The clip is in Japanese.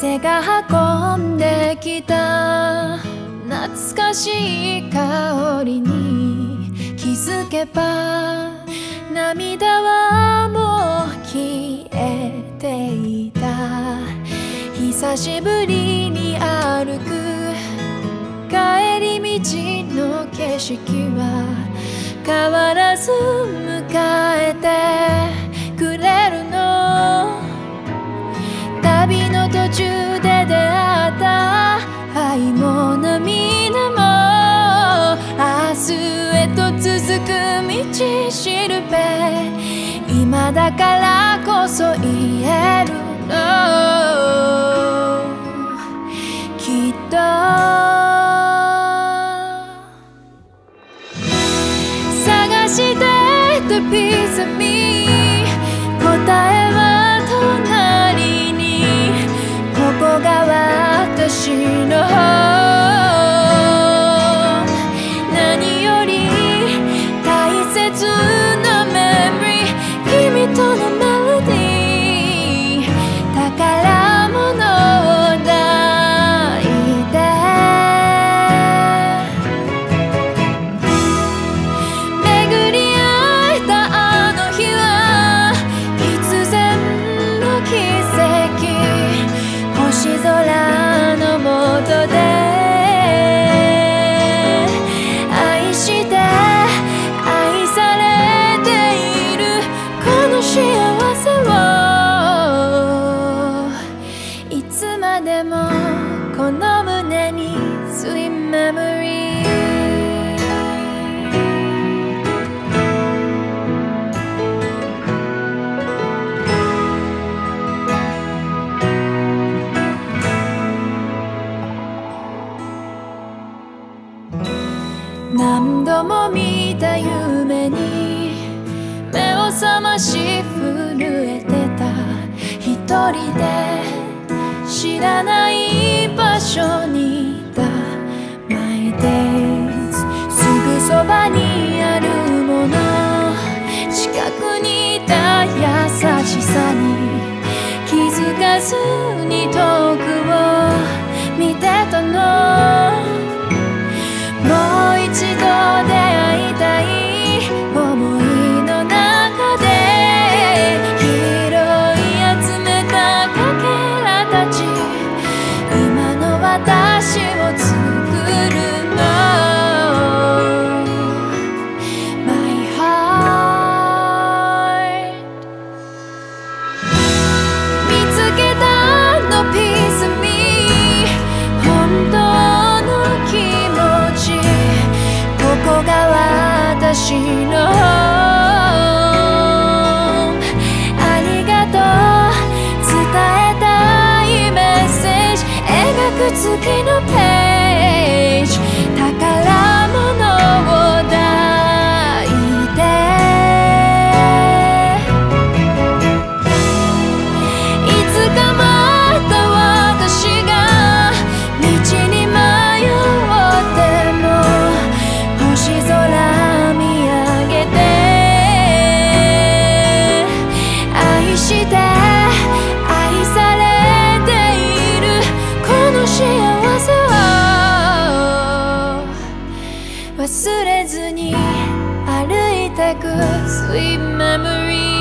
風が運んできた。懐かしい香りに気づけば涙はもう消えていた。久しぶりに歩く。帰り道の景色は変わらず迎えてだからこそ言えるの。きっと。探してたピースミ答えは隣に。ここが私の何度も見た夢に目を覚まし震えてた。一人で知らない場所に she knows 忘れずに歩いてく Sweet Memory